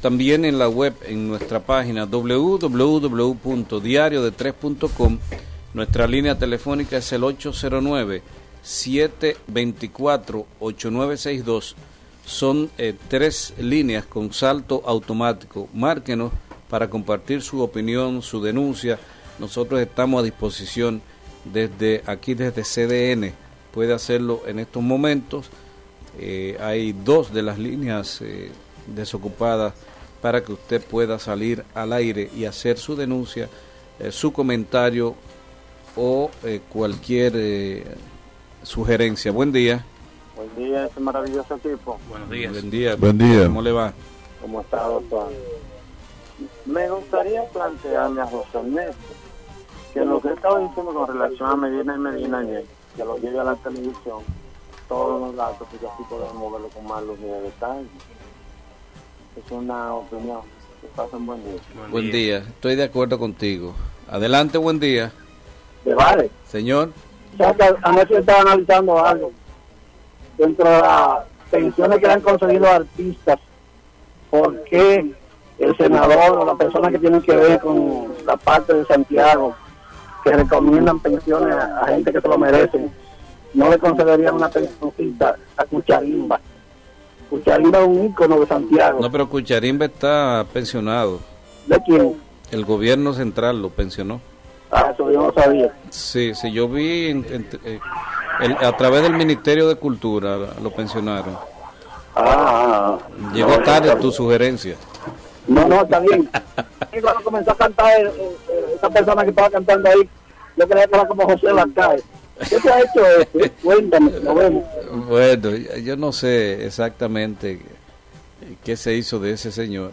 también en la web, en nuestra página www.diariode3.com. Nuestra línea telefónica es el 809-724-8962. Son eh, tres líneas con salto automático. Márquenos para compartir su opinión, su denuncia. Nosotros estamos a disposición desde aquí, desde CDN. Puede hacerlo en estos momentos. Eh, hay dos de las líneas eh, desocupadas para que usted pueda salir al aire y hacer su denuncia, eh, su comentario o cualquier sugerencia. Buen día. Buen día, ese maravilloso tipo. Buenos días. Buen día. Buen día. ¿Cómo le va? ¿Cómo está, doctor? Me gustaría plantearle a José Ernesto que lo que estaba diciendo con relación a Medina y Medina ayer, que lo lleve a la televisión, todos los datos, y así podemos verlo con más luz de detalle. Es una opinión. Que pasen buen día. Buen, día. estoy de acuerdo contigo. Adelante, buen día. ¿De vale? Señor. Anoche estaba analizando algo. Dentro de las pensiones que han conseguido artistas, ¿por qué el senador o la persona que tiene que ver con la parte de Santiago, que recomiendan pensiones a, gente que se lo merecen, no le concederían una pensioncita a Cucharimba. Cucharimba es un ícono de Santiago. No, pero Cucharimba está pensionado. ¿De quién? El gobierno central lo pensionó. Ah, eso yo no sabía. Sí, sí, yo vi eh, a través del Ministerio de Cultura lo pensionaron. Ah, ah, ah. Llegó tarde tu sugerencia. No, no, está bien. Y cuando comenzó a cantar eh, eh, esa persona que estaba cantando ahí, yo creía que era como José Lacae. ¿Qué se ha hecho esto? Cuéntame, lo vemos. Bueno, yo no sé exactamente qué se hizo de ese señor.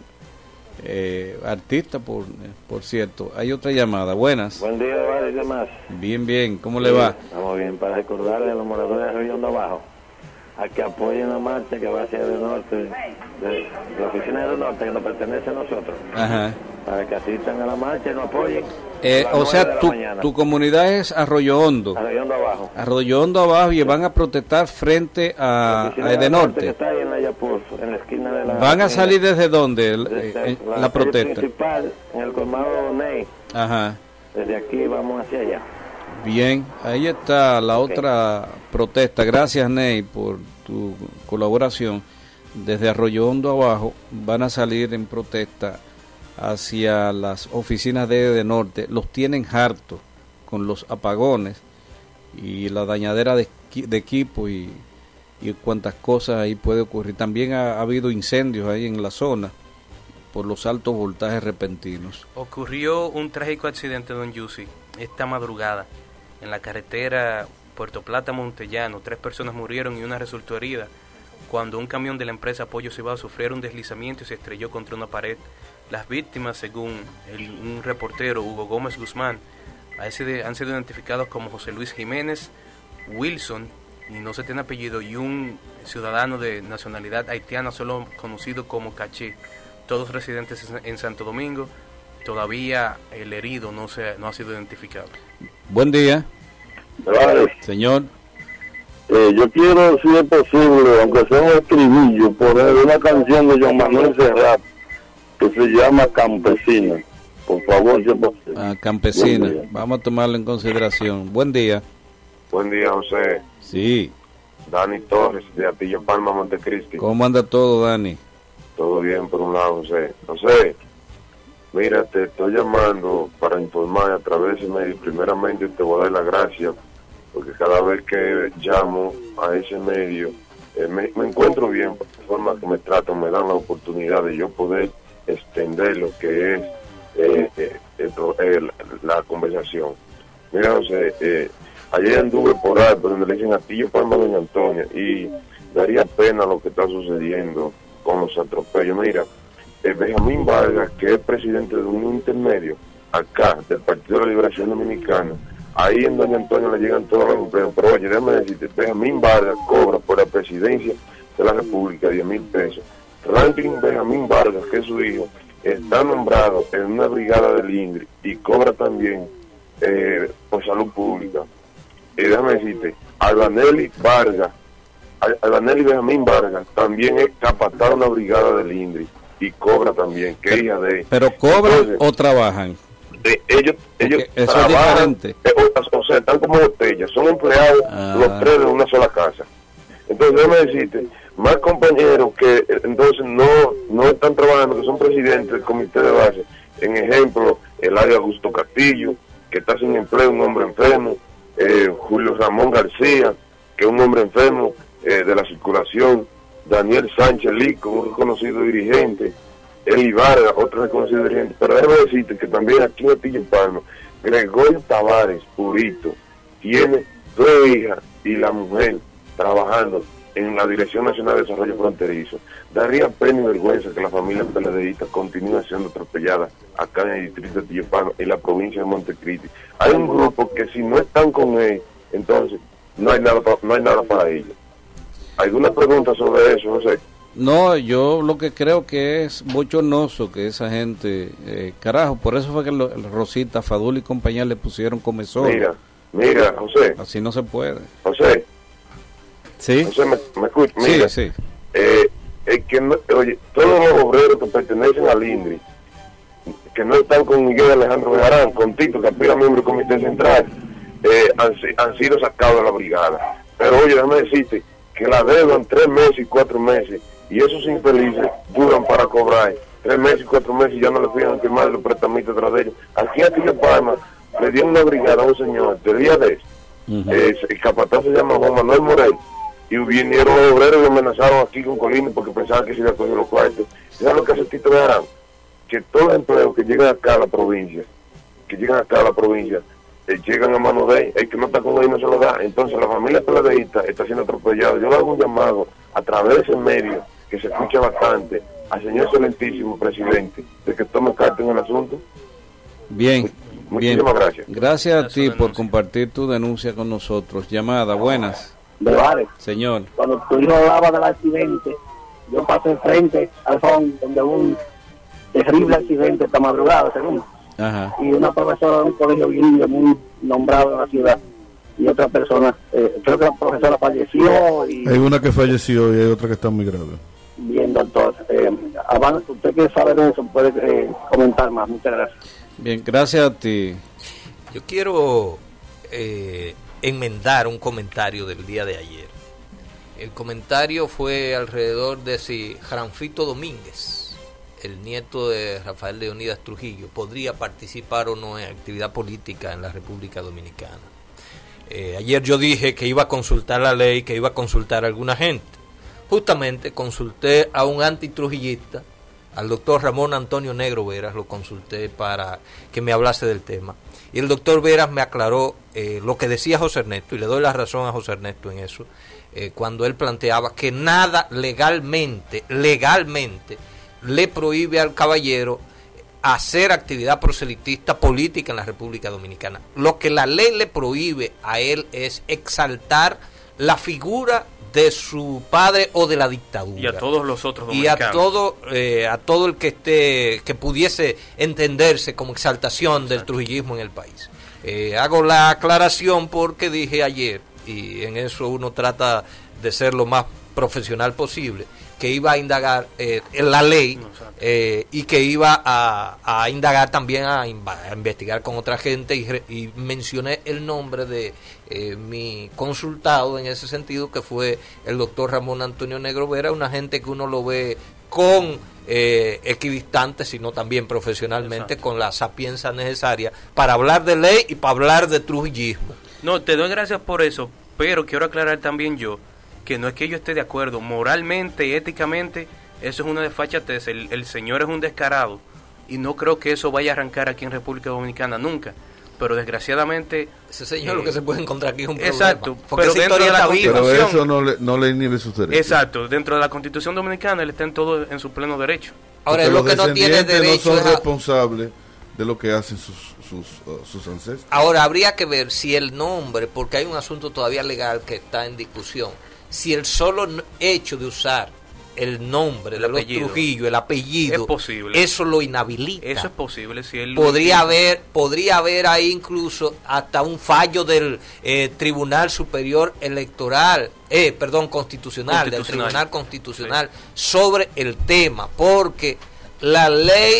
Eh, artista, por, por cierto. Hay otra llamada. Buenas. Buen día, ¿y demás? Bien, bien. ¿Cómo le va? Estamos bien. Para recordarle a los moradores de Río de Abajo a que apoyen la marcha que va hacia el norte, de, la oficina del norte que nos pertenece a nosotros. Ajá. Para que asistan a la marcha y nos apoyen. Eh, o sea, tu, tu, comunidad es Arroyo Hondo. Arroyo Hondo abajo. Arroyo Hondo abajo y van a protestar frente a, a Edenorte. está ahí en la Yapur, en la esquina de la... ¿Van a salir desde dónde eh, la, la protesta? principal, en el colmado Ney. Ajá. Desde aquí vamos hacia allá. Bien, ahí está la otra protesta. Gracias, Ney, por tu colaboración. Desde Arroyo Hondo abajo van a salir en protesta hacia las oficinas de, de Norte. Los tienen hartos con los apagones y la dañadera de, equipo y, y cuantas cosas ahí puede ocurrir. También ha, habido incendios ahí en la zona por los altos voltajes repentinos. Ocurrió un trágico accidente, don Yusi, esta madrugada en la carretera Puerto Plata Montellano. Tres personas murieron y una resultó herida cuando un camión de la empresa Apoyo Cibao sufrió un deslizamiento y se estrelló contra una pared. Las víctimas, según un reportero, Hugo Gómez Guzmán, han sido identificados como José Luis Jiménez, Wilson, y no se tiene apellido, y un ciudadano de nacionalidad haitiana, solo conocido como Caché, todos residentes en Santo Domingo. Todavía el herido no, se, no ha sido identificado. Buen día. Señor. Eh, yo quiero, si es posible, aunque sea un escribillo, poner una canción de John Manuel Serrat que se llama Campesina. Por favor, posible. Ah, Campesina. Vamos a tomarlo en consideración. Buen día. Buen día, José. Sí. Dani Torres, de Atillo Palma, Montecristi. ¿Cómo anda todo, Dani? Todo bien, por un lado, José. José, Mira, te estoy llamando para informar a través de medio. Primeramente te voy a dar las gracias porque cada vez que llamo a ese medio eh, me, encuentro bien, por la forma que me tratan, me dan la oportunidad de yo poder extender lo que es eh, eh, la conversación. Mira, José, ayer anduve por ahí, por donde le dicen a ti, yo Palma Doña Antonia, y daría pena lo que está sucediendo con los atropellos. Mira, Benjamín Vargas, que es presidente de un intermedio acá, del Partido de la Liberación Dominicana, ahí en Doña Antonio le llegan todos los empleos. Pero oye, déjame decirte, Benjamín Vargas cobra por la presidencia de la República 10 mil pesos. Ranking Benjamín Vargas, que es su hijo, está nombrado en una brigada del INDRI y cobra también eh, por salud pública. Y déjame decirte, Albanelli Vargas, Albanelli Benjamín Vargas también es capataz de una brigada del INDRI y cobra también, que hija de... ¿Pero cobran o trabajan? ellos ellos eso es trabajan, diferente. eh, o, o sea, están como botellas, son empleados Ah. los tres de una sola casa. Entonces, déjame decirte, más compañeros que entonces no no están trabajando, que son presidentes del comité de base, en ejemplo, el área Augusto Castillo, que está sin empleo, un hombre enfermo, eh, Julio Ramón García, que es un hombre enfermo eh, de la circulación, Daniel Sánchez Lico, un reconocido dirigente, el Ibarra, otro reconocido dirigente. Pero déjame decirte que también aquí en Atillo Palma, Gregorio Tavares, Purito, tiene dos hijas y la mujer trabajando en la Dirección Nacional de Desarrollo Fronterizo. Daría pena y vergüenza que la familia PLDista continúe siendo atropellada acá en el distrito de Palma, en la provincia de Montecristi. Hay un grupo que si no están con él, entonces no hay nada, no hay nada para ellos. ¿Alguna pregunta sobre eso, José? No, yo lo que creo que es bochornoso que esa gente, eh, carajo, por eso fue que lo- Rosita, Fadul y compañía le pusieron comezón. Mira, mira, José, Así no se puede. José, ¿Sí? José, ¿me, me escucha? Sí, Mira, sí. eh, es que no- oye, todos los obreros que pertenecen al INDRI, que no están con Miguel Alejandro Bejarán, con Tito, que aspira miembro del Comité Central, eh, han, han sido sacados de la brigada. Pero oye, déjame decirte que la deudan tres meses y cuatro meses, y esos infelices duran para cobrar tres meses y cuatro meses y ya no le fijan firmar los prestamientos tras de ellos. Aquí a Tillo Palma le dieron una brigada a un señor de día de Ujú. eh, el capataz se llama Juan Manuel Morel y vinieron los obreros y lo amenazaron aquí con Colina porque pensaban que se iba a coger los cuartos. ¿Sabes lo que hace Tito Bejarán? Que todos los empleos que llegan acá a la provincia, que llegan acá a la provincia, eh, llegan a mano de él, el que no está con él no se lo da. Entonces la familia peladeísta está siendo atropellada. Yo le hago un llamado a través de ese medio, que se escucha bastante, al señor excelentísimo presidente, de que tome carta en el asunto. Bien, bien. Muchísimas gracias. Gracias a ti por compartir tu denuncia con nosotros. Llamada, buenas. De Vares. Señor. Cuando tu hijo hablaba del accidente, yo pasé frente al fondo donde hubo un terrible accidente esta madrugada, según. Ajá. y una profesora de un colegio bilingüe muy nombrado en la ciudad y otra persona, eh, creo que la profesora falleció y Hay una que falleció y hay otra que está muy grave. bien doctor, eh, usted que sabe de eso puede eh, comentar más, muchas gracias. Bien, gracias a ti. Yo quiero eh, enmendar un comentario del día de ayer. El comentario fue alrededor de si Franfito Domínguez, el nieto de Rafael Leonidas Trujillo, podría participar o no en actividad política en la República Dominicana. Eh, ayer yo dije que iba a consultar la ley, que iba a consultar a alguna gente. Justamente consulté a un antitrujillista, al doctor Ramón Antonio Negro Veras, lo consulté para que me hablase del tema. Y el doctor Veras me aclaró eh, lo que decía José Ernesto, y le doy la razón a José Ernesto en eso, eh, cuando él planteaba que nada legalmente, legalmente, le prohíbe al caballero hacer actividad proselitista política en la República Dominicana. Lo que la ley le prohíbe a él es exaltar la figura de su padre o de la dictadura. Y a todos los otros y a todo eh, a todo el que esté que pudiese entenderse como exaltación del trujillismo en el país. Eh, hago la aclaración porque dije ayer y en eso uno trata de ser lo más profesional posible que iba a indagar eh, en la ley eh, y que iba a, a indagar también a, investigar con otra gente y, re- y mencioné el nombre de eh, mi consultado en ese sentido que fue el doctor Ramón Antonio Negro Vera, una gente que uno lo ve con eh, equidistante, sino también profesionalmente, Exacto. con la sapienza necesaria para hablar de ley y para hablar de trujillismo. No, te doy gracias por eso, pero quiero aclarar también yo que no es que yo esté de acuerdo, moralmente y éticamente, eso es una desfachatez, el, el señor es un descarado y no creo que eso vaya a arrancar aquí en República Dominicana nunca, pero desgraciadamente... Ese señor eh, lo que se puede encontrar aquí es un Exacto, problema. Porque pero dentro de la. Pero Constitución. eso no le, no le inhibe sus derechos. Exacto, dentro de la Constitución Dominicana él está en todo en su pleno derecho. Ahora, Porque es lo los que no tiene descendientes derecho no son a- responsables de lo que hacen sus, sus, uh, sus ancestros. Ahora habría que ver si el nombre, porque hay un asunto todavía legal que está en discusión, si el solo hecho de usar el nombre El de los apellido. Trujillo, el apellido, Es posible. eso lo inhabilita. Eso es posible si él... podría haber, podría haber ahí incluso hasta un fallo del eh, Tribunal Superior Electoral, eh, perdón, constitucional, del. Tribunal Constitucional sobre el tema, porque la ley,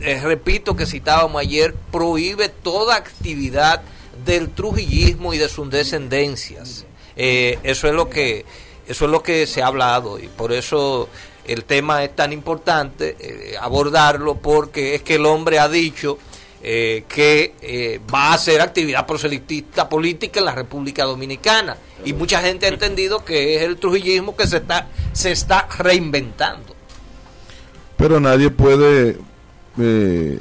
eh, repito que citábamos ayer, prohíbe toda actividad del trujillismo y de sus descendencias. Eh, eso es lo que eso es lo que se ha hablado y por eso el tema es tan importante eh, abordarlo porque es que el hombre ha dicho eh, que va a hacer actividad proselitista política en la República Dominicana y mucha gente ha entendido que es el trujillismo que se está se está reinventando. Pero nadie puede. eh,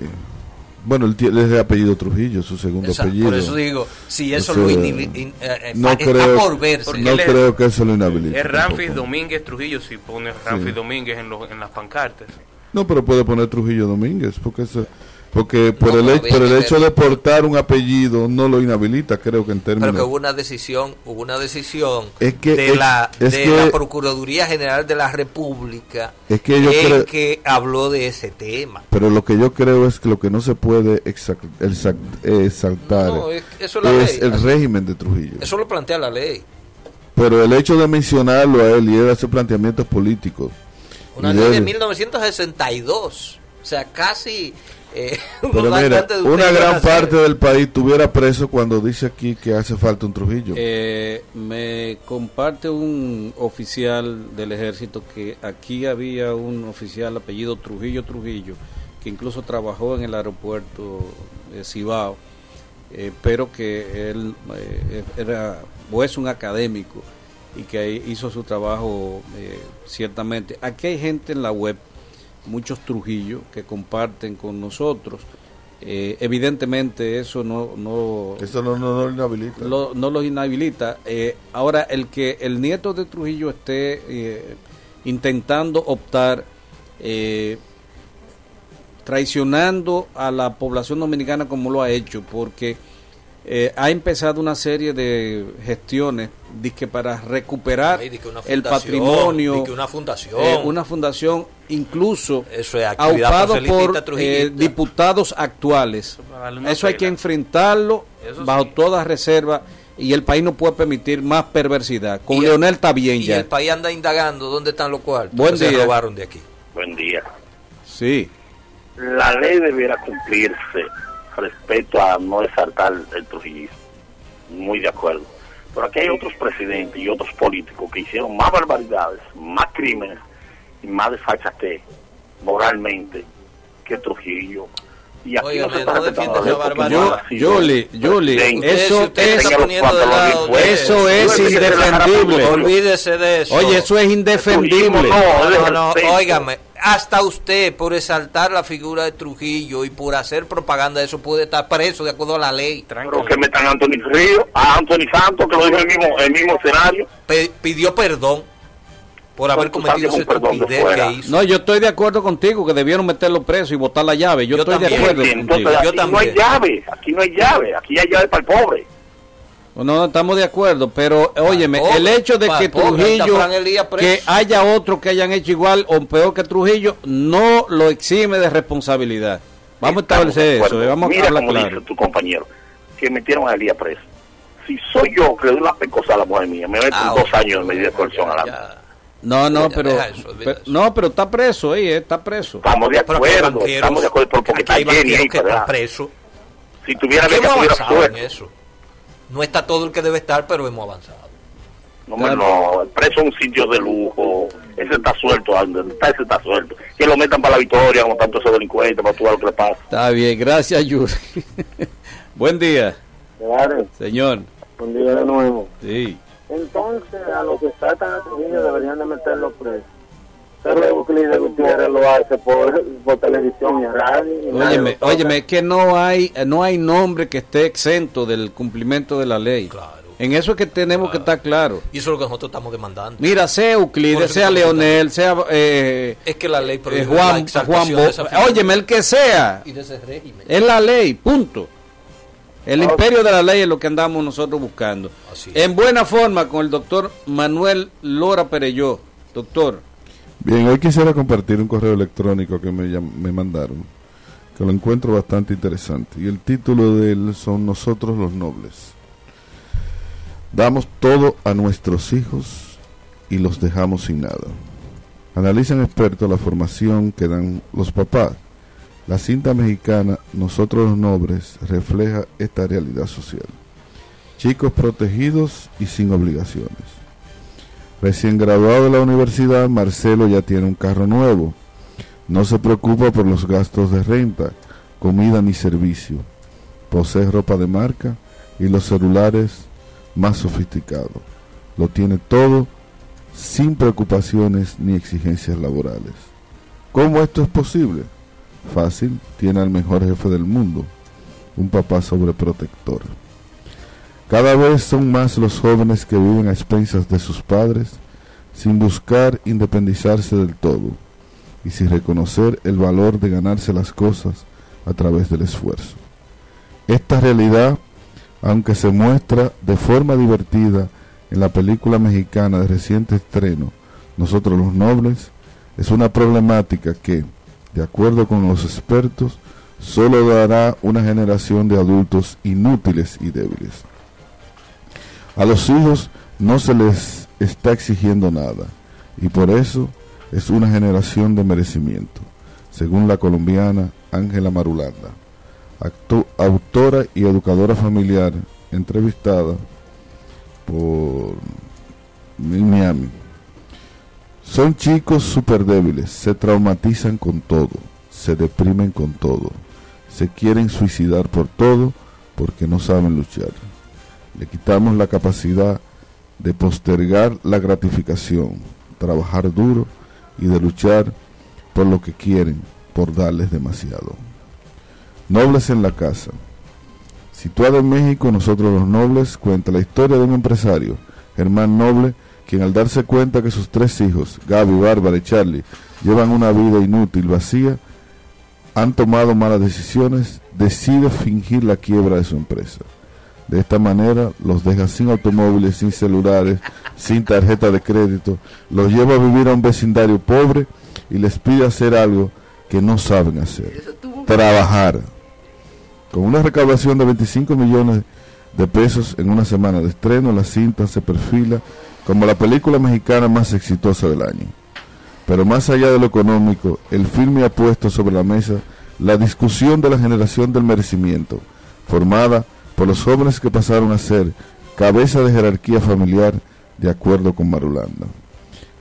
bueno, él tiene- es de apellido Trujillo, su segundo Exacto, apellido. por eso digo, si eso O sea, lo in- eh, eh, no está creo, por verse. No él creo que eso lo inhabilite. Es Ramfis tampoco. Domínguez Trujillo si pone Ramfis Domínguez en, los en las pancartas. No, pero puede poner Trujillo Domínguez, porque eso- porque por No, el, pero hecho- por el hecho ver. de portar un apellido no lo inhabilita, creo que en pero términos. que hubo una decisión hubo una decisión Es que- de es- la es de que- la procuraduría general de la república Es que yo en creo- que habló de ese tema Pero lo que yo creo es que lo que no se puede exact- exact- exaltar No, es- eso es la ley. el régimen de Trujillo. eso lo plantea la ley Pero el hecho de mencionarlo a él y él hacer planteamientos políticos. una ley de él- 1962 o sea casi eh, Pero mira, una gran parte del país estuviera preso cuando dice aquí que hace falta un Trujillo. Eh, me comparte un oficial del ejército que aquí había un oficial apellido Trujillo Trujillo, que incluso trabajó en el aeropuerto de Cibao, eh, pero que él eh, era o es un académico y que ahí hizo su trabajo eh, ciertamente. Aquí hay gente en la web, muchos Trujillos, que comparten con nosotros. Eh, evidentemente eso no, no Eso no, no, no lo inhabilita. lo- no los inhabilita. Eh, ahora, el que el nieto de Trujillo esté eh, intentando optar, traicionando a la población dominicana como lo ha hecho, porque eh, ha empezado una serie de gestiones dizque para recuperar Ay, el patrimonio, una fundación. eh, una fundación incluso Eso es aupado por eh, diputados actuales. Eso hay que enfrentarlo Eso bajo sí. toda reserva y el país no puede permitir más perversidad. Con Y el- Leonel está bien y ya. el país anda indagando dónde están los cuartos Buen que se robaron de aquí Buen día. Sí. La ley debiera cumplirse respecto a no exaltar el trujillismo. Muy de acuerdo. Pero aquí hay otros presidentes y otros políticos que hicieron más barbaridades, más crímenes y más desfachatez moralmente que Trujillo. Y aquí no se está no respetando la Yo, Yoli, presidente. Usted, si eso es, eso es Yo indefendible. Olvídese de eso Oye, eso es indefendible. No, No, no, óigame, hasta usted por exaltar la figura de Trujillo y por hacer propaganda de eso puede estar preso de acuerdo a la ley. Pero que metan a Anthony Río, a Anthony Santos, que lo dijo en el mismo, el mismo escenario. Pe- pidió perdón por haber cometido de estupidez que hizo. No, yo estoy de acuerdo contigo que debieron meterlo preso y botar la llave. Yo, Yo estoy de acuerdo contigo. entonces Yo aquí no hay llave, aquí no hay llave, aquí hay llave para el pobre. No, no, estamos de acuerdo, pero óyeme, pobre, el hecho de que pobre, está Trujillo, preso. que haya otros que hayan hecho igual o peor que Trujillo, no lo exime de responsabilidad. Vamos a Estamos establecer eso, vamos Mira a hablar como claro. dice tu compañero, que metieron a Elías preso. Si soy yo que le doy una pecosa a la mujer mía, me meto Ah, dos años de medida de coerción adelante. ya. No, no, Ya, pero, eso, no, pero está preso ahí, eh, está preso. Estamos de acuerdo, estamos de acuerdo, porque está hay Jenny ahí, que ¿verdad? presos. Si tuviera Aquí beca, hemos tuviera avanzado en suerte. eso. No está todo el que debe estar, pero hemos avanzado. No, hombre, no, el preso es un sitio de lujo, ese está suelto, está, ese está suelto. Que lo metan para la victoria, como tanto esos delincuentes, para ver lo que le pasa. Está bien, gracias, Yuri. Buen día, Claro, señor. un día de nuevo. Sí. Entonces, a los que tratan a Trujillo deberían de meterlo preso. Pero Euclides Gutiérrez lo hace por, por televisión y radio. y Óyeme, óyeme, es que no hay, no hay nombre que esté exento del cumplimiento de la ley. Claro. En eso es que tenemos que estar claros. Y eso es lo que nosotros estamos demandando. Mira, sea Euclides, sea Leonel, sea eh, Es que la ley eh, prohíbe la Juan, exaltación Juan de Bo- Óyeme, el que sea, y de ese régimen. es la ley, punto. El imperio de la ley es lo que andamos nosotros buscando. En buena forma con el doctor Manuel Lora Pereyó. Doctor, Bien, hoy quisiera compartir un correo electrónico que me, me mandaron, que lo encuentro bastante interesante. Y el título de él son Nosotros los Nobles. Damos todo a nuestros hijos y los dejamos sin nada. Analizan expertos la formación que dan los papás. La cinta mexicana Nosotros los Nobres refleja esta realidad social. Chicos protegidos y sin obligaciones. Recién graduado de la universidad, Marcelo ya tiene un carro nuevo. No se preocupa por los gastos de renta, comida ni servicio. Posee ropa de marca y los celulares más sofisticados. Lo tiene todo sin preocupaciones ni exigencias laborales. ¿Cómo esto es posible? Fácil, tiene al mejor jefe del mundo, un papá sobreprotector. Cada vez son más los jóvenes que viven a expensas de sus padres sin buscar independizarse del todo y sin reconocer el valor de ganarse las cosas a través del esfuerzo. Esta realidad, aunque se muestra de forma divertida en la película mexicana de reciente estreno, Nosotros los Nobles, es una problemática que, de acuerdo con los expertos, solo dará una generación de adultos inútiles y débiles. A los hijos no se les está exigiendo nada y por eso es una generación de merecimiento, según la colombiana Ángela Marulanda, autora y educadora familiar entrevistada por Miami. Son chicos súper débiles, se traumatizan con todo, se deprimen con todo, se quieren suicidar por todo porque no saben luchar. Le quitamos la capacidad de postergar la gratificación, trabajar duro y de luchar por lo que quieren, por darles demasiado. Nobles en la casa. Situado en México, nosotros los nobles cuenta la historia de un empresario, Germán Noble, quien al darse cuenta que sus tres hijos, Gaby, Bárbara y Charlie, llevan una vida inútil, vacía, han tomado malas decisiones, decide fingir la quiebra de su empresa. De esta manera los deja sin automóviles, sin celulares, sin tarjeta de crédito, los lleva a vivir a un vecindario pobre y les pide hacer algo que no saben hacer, trabajar. Con una recaudación de 25 millones de pesos en una semana de estreno, la cinta se perfila como la película mexicana más exitosa del año. Pero más allá de lo económico, el filme ha puesto sobre la mesa la discusión de la generación del merecimiento, formada por los jóvenes que pasaron a ser cabeza de jerarquía familiar de acuerdo con Marulanda.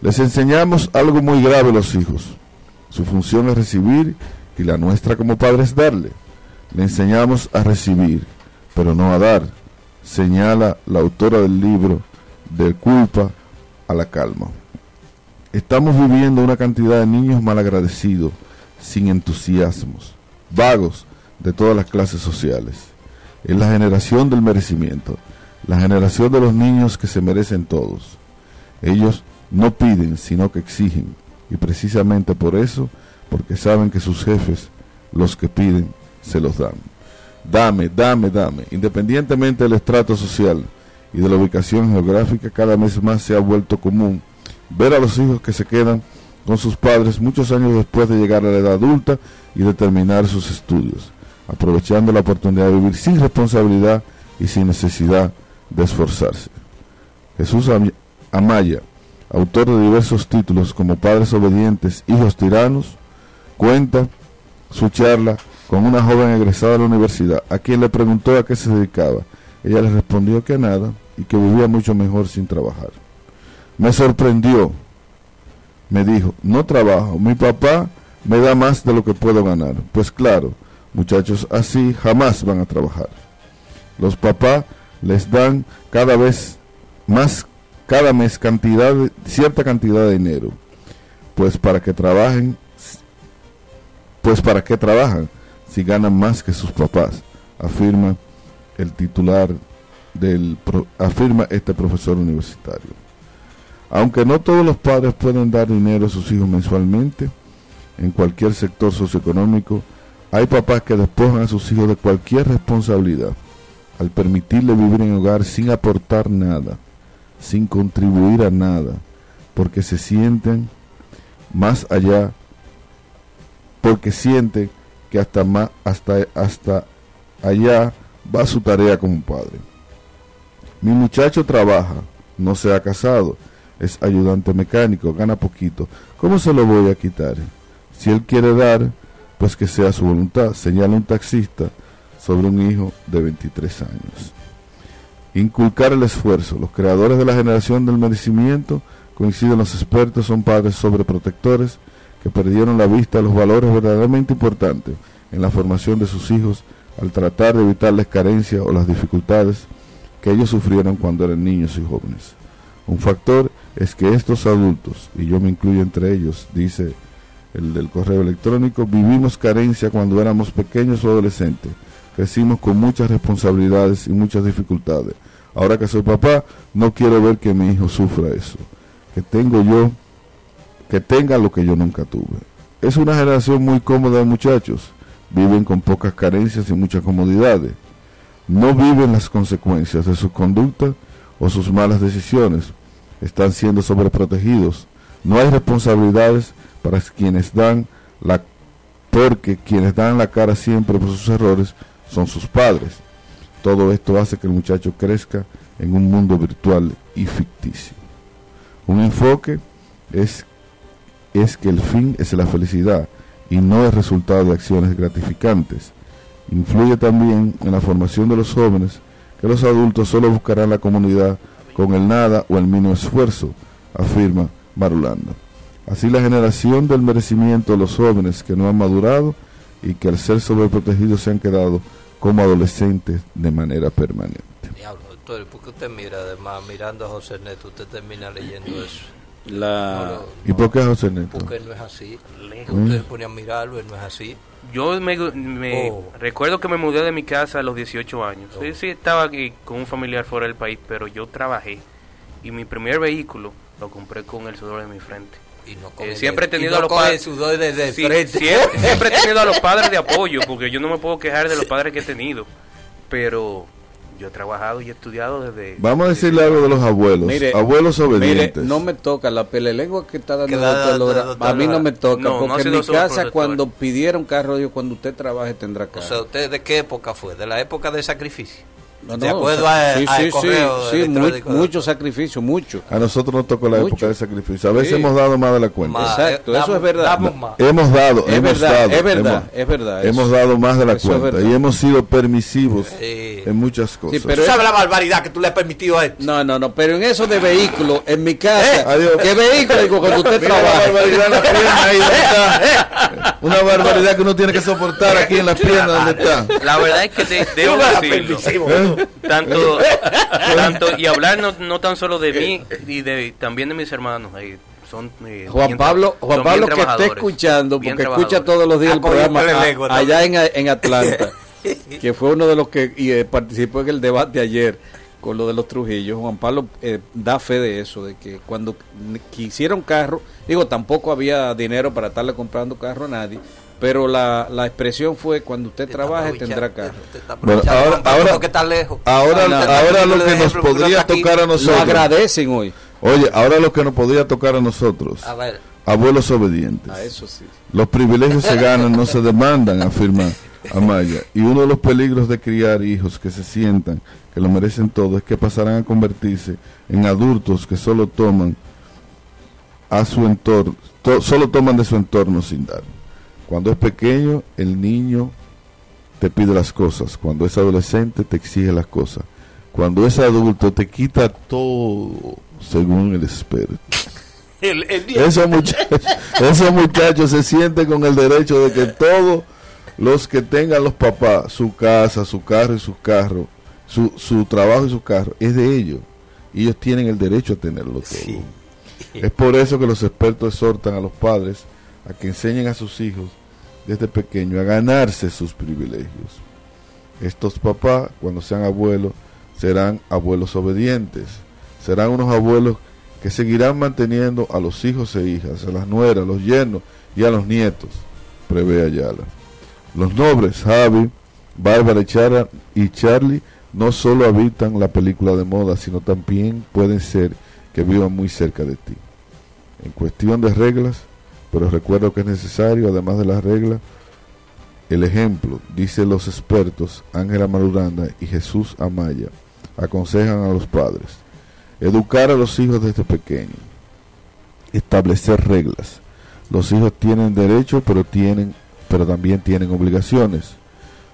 Les enseñamos algo muy grave a los hijos. Su función es recibir y la nuestra como padres darle. Le enseñamos a recibir, pero no a dar, señala la autora del libro De culpa a la calma. Estamos viviendo una cantidad de niños malagradecidos, sin entusiasmos, vagos de todas las clases sociales. Es la generación del merecimiento, la generación de los niños que se merecen todos. Ellos no piden, sino que exigen, y precisamente por eso, porque saben que sus jefes, los que piden, se los dan. Dame, dame, dame. Independientemente del estrato social y de la ubicación geográfica, cada vez más se ha vuelto común ver a los hijos que se quedan con sus padres muchos años después de llegar a la edad adulta y de terminar sus estudios, aprovechando la oportunidad de vivir sin responsabilidad y sin necesidad de esforzarse. Jesús Amaya, autor de diversos títulos como Padres Obedientes, Hijos Tiranos, cuenta su charla con una joven egresada de la universidad, a quien le preguntó a qué se dedicaba. Ella le respondió que nada y que vivía mucho mejor sin trabajar. Me sorprendió, me dijo, no trabajo, mi papá me da más de lo que puedo ganar. Pues claro, muchachos así jamás van a trabajar. Los papás les dan cada vez más, cada mes cantidad, cierta cantidad de dinero. Pues para que trabajen, pues para qué trabajan si ganan más que sus papás, afirma el titular del afirma este profesor universitario. Aunque no todos los padres pueden dar dinero a sus hijos mensualmente, en cualquier sector socioeconómico, hay papás que despojan a sus hijos de cualquier responsabilidad al permitirle vivir en hogar sin aportar nada, sin contribuir a nada, porque se sienten más allá, porque sienten que hasta, más, hasta, hasta allá va su tarea como padre. Mi muchacho trabaja, no se ha casado, es ayudante mecánico, gana poquito. ¿Cómo se lo voy a quitar? Si él quiere dar, pues que sea su voluntad. Señala un taxista sobre un hijo de 23 años. Inculcar el esfuerzo. Los creadores de la generación del merecimiento, coinciden los expertos, son padres sobreprotectores que perdieron la vista a los valores verdaderamente importantes en la formación de sus hijos al tratar de evitarles carencias o las dificultades que ellos sufrieron cuando eran niños y jóvenes. Un factor es que estos adultos, y yo me incluyo entre ellos, dice el del correo electrónico, vivimos carencia cuando éramos pequeños o adolescentes. Crecimos con muchas responsabilidades y muchas dificultades. Ahora que soy papá, no quiero ver que mi hijo sufra eso. Que tengo yo, que tenga lo que yo nunca tuve. Es una generación muy cómoda de muchachos. Viven con pocas carencias y muchas comodidades. No viven las consecuencias de su conducta o sus malas decisiones. Están siendo sobreprotegidos. No hay responsabilidades para quienes dan la porque quienes dan la cara siempre por sus errores son sus padres. Todo esto hace que el muchacho crezca en un mundo virtual y ficticio. Un enfoque es, es que el fin es la felicidad y no el resultado de acciones gratificantes. Influye también en la formación de los jóvenes que los adultos solo buscarán la comunidad con el nada o el mínimo esfuerzo, afirma Marulanda. Así la generación del merecimiento de los jóvenes que no han madurado y que al ser sobreprotegidos se han quedado como adolescentes de manera permanente. Diablo, doctor, ¿por qué usted mira además mirando a José Neto? Usted termina leyendo eso. La... ¿Y por qué José Neto? Porque no es así. Mm. Usted se pone a mirarlo y no es así. Yo me, me- Oh. recuerdo que me mudé de mi casa a los 18 años. Sí, sí, estaba aquí con un familiar fuera del país, pero yo trabajé. Y mi primer vehículo lo compré con el sudor de mi frente. Y no Eh, siempre he y tenido no a los padres. desde Sí, frente. siempre, siempre he tenido a los padres de apoyo, porque yo no me puedo quejar de los padres que he tenido. Pero yo he trabajado y he estudiado desde. Vamos a decirle algo de los abuelos. Mire, abuelos Mire, obedientes. no me toca la pelelengua que está dando Que da- doctor Lora. da- doctor A mí no me toca, No, no ha porque en mi casa cuando pidieron carro, digo, cuando usted trabaje tendrá O carro. sea, ¿usted de qué época fue? ¿De la época de sacrificio? No, de no, acuerdo o sea, a- sí, al sí, correo sí, sí, mu- electrónico de- mucho sacrificio, mucho. A nosotros nos tocó la Mucho. época de sacrificio. A veces Sí. hemos dado más de la cuenta. Más, Exacto, eh, eso damos- es verdad. damos más. Hemos dado, Es hemos verdad, dado, es verdad, hemos, es verdad. hemos eso. dado más de la cuenta y hemos sido permisivos Sí. en muchas cosas. Sí, pero ¿Tú sabes la barbaridad que tú le has permitido a él? No, no, no, pero en eso de vehículo, en mi casa, Eh, adiós. ¿qué vehículo? Digo, cuando usted trabaja. barbaridad en la pierna ahí donde está. Una barbaridad que uno tiene que soportar aquí en las piernas donde está. La verdad es que de- debo decirlo. ¿Eh? tanto, tanto y hablar no, no tan solo de mí y de también de mis hermanos eh, son eh, Juan bien Pablo, Juan Pablo que esté trabajadores, escuchando, porque escucha todos los días el Ah, coño, programa a- allá en, en Atlanta, que fue uno de los que y, eh, participó en el debate ayer con lo de los Trujillos. Juan Pablo eh, da fe de eso, de que cuando quisieron carro, digo, tampoco había dinero para estarle comprando carro a nadie, pero la, la expresión fue cuando usted Te trabaje tendrá carro. te Bueno, ahora- ahora- porque está lejos. Ahora, ahora lo que no, nos no, podría tocar a Lo nosotros. agradecen hoy. Oye, ahora lo que nos podría tocar a nosotros. A ver, Abuelos obedientes. A eso sí. Los privilegios se ganan, no se demandan, afirma Amaya. Y uno de los peligros de criar hijos que se sientan que lo merecen todo es que pasarán a convertirse en adultos que solo toman a su entorno, to- solo toman de su entorno sin dar. Cuando es pequeño, el niño te pide las cosas. Cuando es adolescente, te exige las cosas. Cuando es adulto, te quita todo, según el experto. el, el día- Esos muchachos, esos muchachos se sienten con el derecho de que todos los que tengan los papás, su casa, su carro y sus carros, su, su trabajo y su carro, es de ellos. Y ellos tienen el derecho a tenerlo todo. Sí. Es por eso que los expertos exhortan a los padres a que enseñen a sus hijos desde pequeño a ganarse sus privilegios. Estos papás, cuando sean abuelos, serán abuelos obedientes. Serán unos abuelos que seguirán manteniendo a los hijos e hijas, a las nueras, a los yernos y a los nietos, prevé Ayala. Los nobles, Javi, Bárbara y Charlie, no solo habitan la película de moda, sino también pueden ser que vivan muy cerca de ti. En cuestión de reglas, pero recuerdo que es necesario, además de las reglas, el ejemplo, dicen los expertos Ángela Maruranda y Jesús Amaya, aconsejan a los padres educar a los hijos desde pequeños. establecer reglas. Los hijos tienen derecho, pero tienen pero también tienen obligaciones.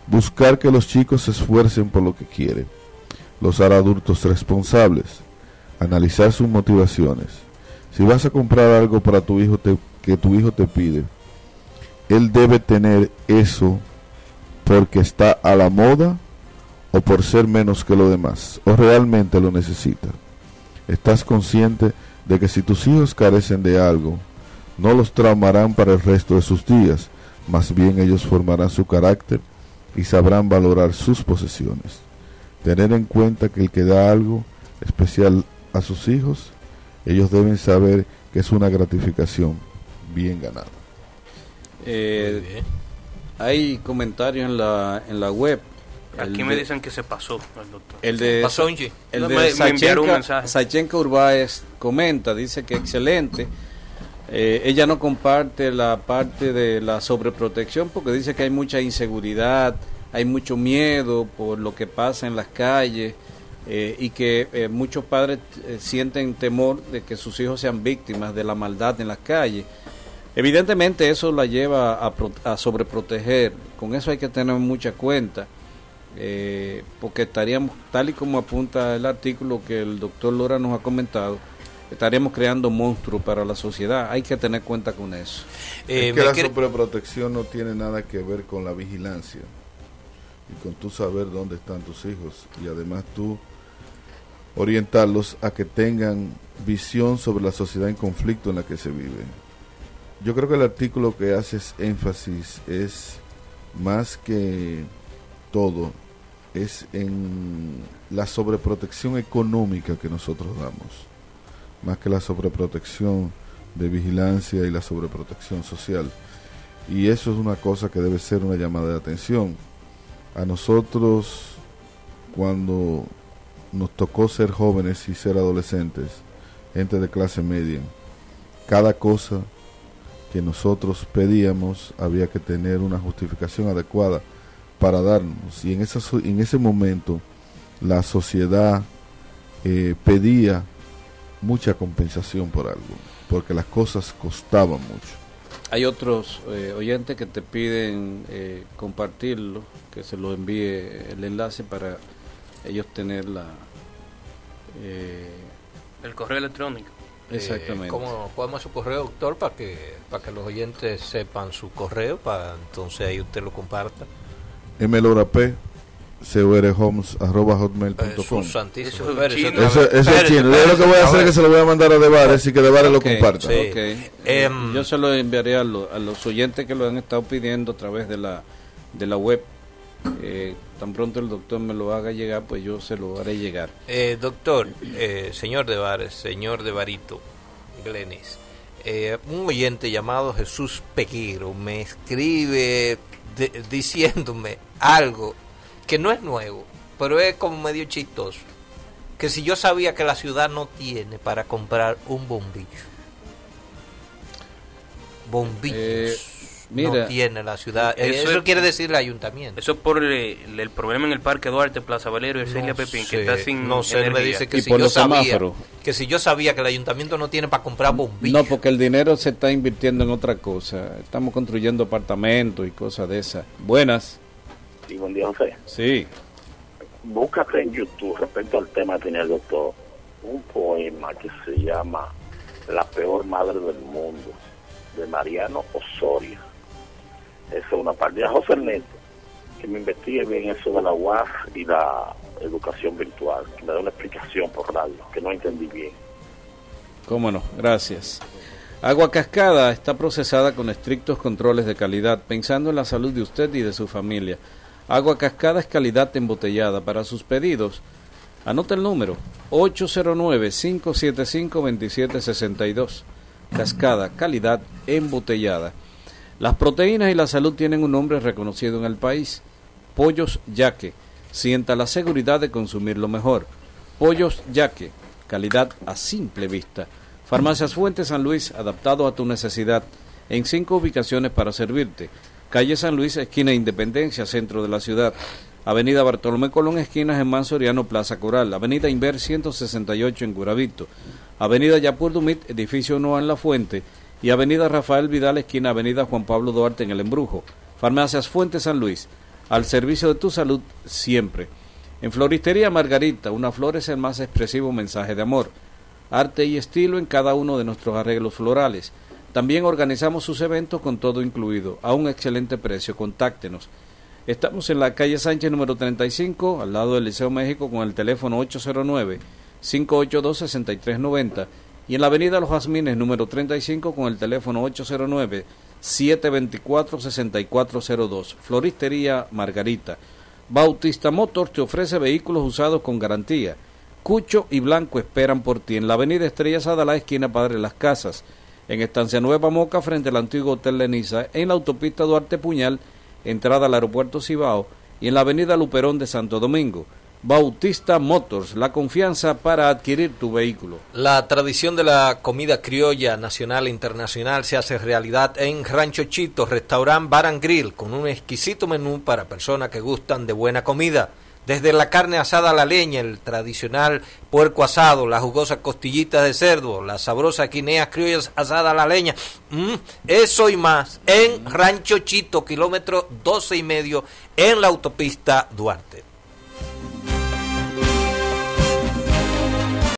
Buscar que los chicos se esfuercen por lo que quieren. Los hará adultos responsables. Analizar sus motivaciones. Si vas a comprar algo para tu hijo que tu hijo te pide, él debe tener eso porque está a la moda o por ser menos que lo demás, o realmente lo necesita. Estás consciente de que si tus hijos carecen de algo, no los traumarán para el resto de sus días, más bien ellos formarán su carácter y sabrán valorar sus posesiones. Tener en cuenta que el que da algo especial a sus hijos, ellos deben saber que es una gratificación bien ganada. Eh, hay comentarios en la, en la web. Aquí me dicen que se pasó el doctor. El de, pasó, el de Sachenka, Urbáez comenta, dice que excelente eh, ella no comparte la parte de la sobreprotección porque dice que hay mucha inseguridad, hay mucho miedo por lo que pasa en las calles eh, y que eh, muchos padres sienten temor de que sus hijos sean víctimas de la maldad en las calles. Evidentemente eso la lleva a, a sobreproteger, con eso hay que tener mucha cuenta, porque estaríamos, tal y como apunta el artículo que el doctor Lora nos ha comentado, estaríamos creando monstruos para la sociedad. Hay que tener cuenta con eso. Eh, es que la sobreprotección no tiene nada que ver con la vigilancia y con tú saber dónde están tus hijos y además tú orientarlos a que tengan visión sobre la sociedad en conflicto en la que se vive. Yo creo que el artículo que haces énfasis es más que todo, es en la sobreprotección económica que nosotros damos más que la sobreprotección de vigilancia y la sobreprotección social. Y eso es una cosa que debe ser una llamada de atención. A nosotros, cuando nos tocó ser jóvenes y ser adolescentes, gente de clase media, cada cosa que nosotros pedíamos había que tener una justificación adecuada para darnos. Y en, esa, en ese momento la sociedad eh, pedía mucha compensación por algo, porque las cosas costaban mucho. Hay otros eh, oyentes que te piden eh, compartirlo, que se lo envíe el enlace para ellos tener la... Eh, el correo electrónico. Exactamente. ¿Cómo podemos su correo, doctor, para que, para que los oyentes sepan su correo, para entonces ahí usted lo comparta? P curhomes.hotmail.com Eso, eso, es chino. Yo lo que voy a hacer es que se lo voy a mandar a Debares y que Debares lo comparta. Em, yo se lo enviaré a, los oyentes que lo han estado pidiendo a través de la, de la web. Eh, tan pronto el doctor me lo haga llegar, pues yo se lo haré llegar. Eh, doctor, eh, señor Debares, señor Debarito, Glenis, eh, un oyente llamado Jesús Peguero me escribe diciéndome algo que no es nuevo, pero es como medio chistoso. Que si yo sabía que la ciudad no tiene para comprar un bombillo, bombillos eh, no tiene la ciudad. Eso, quiere decir el ayuntamiento. Eso es por el, problema en el Parque Duarte, Plaza Valero y Celia Pepín, que está sin No sé, me dice que si, yo sabía, que si yo sabía que el ayuntamiento no tiene para comprar bombillos. No, porque el dinero se está invirtiendo en otra cosa. Estamos construyendo apartamentos y cosas de esas. Buenas. Sí, buen día, José. Sí. Búscate en YouTube, respecto al tema que tenía el doctor, un poema que se llama La peor madre del mundo, de Mariano Osorio. Esa es una parte de José Neto, que me investigue bien eso de la UAS y la educación virtual, que me dé una explicación por radio, que no entendí bien. Cómo no, gracias. Agua Cascada está procesada con estrictos controles de calidad, pensando en la salud de usted y de su familia. Agua Cascada es calidad embotellada. Para sus pedidos, anota el número 809-575-2762. Cascada, calidad embotellada. Las proteínas y la salud tienen un nombre reconocido en el país. Pollos Yaque. Sienta la seguridad de consumir lo mejor. Pollos Yaque. Calidad a simple vista. Farmacias Fuentes San Luis, adaptado a tu necesidad. En cinco ubicaciones para servirte calle San Luis, esquina Independencia, centro de la ciudad. Avenida Bartolomé Colón, esquinas en Mansoriano, Plaza Coral, Avenida Inver 168 en Guravito, Avenida Yapur Dumit, edificio Noa en La Fuente, y Avenida Rafael Vidal, esquina Avenida Juan Pablo Duarte en El Embrujo. Farmacias Fuentes San Luis, al servicio de tu salud siempre. En Floristería Margarita, una flor es el más expresivo mensaje de amor, arte y estilo en cada uno de nuestros arreglos florales. También organizamos sus eventos con todo incluido, a un excelente precio. Contáctenos. Estamos en la calle Sánchez número 35, al lado del Liceo México, con el teléfono 809-582-6390 y en la avenida Los Jazmines número 35 con el teléfono 809-724-6402. Floristería Margarita. Bautista Motors te ofrece vehículos usados con garantía. Cucho y Blanco esperan por ti en la avenida Estrellas la esquina Padre Las Casas. En Estancia Nueva Moca, frente al antiguo Hotel Leniza, en la autopista Duarte Puñal, entrada al aeropuerto Cibao, y en la avenida Luperón de Santo Domingo. Bautista Motors, la confianza para adquirir tu vehículo. La tradición de la comida criolla nacional e internacional se hace realidad en Rancho Chito, restaurant Bar Grill, con un exquisito menú para personas que gustan de buena comida. Desde la carne asada a la leña, el tradicional puerco asado, las jugosas costillitas de cerdo, las sabrosas quineas criollas asadas a la leña, mm, eso y más en Rancho Chito, kilómetro doce y medio, en la autopista Duarte.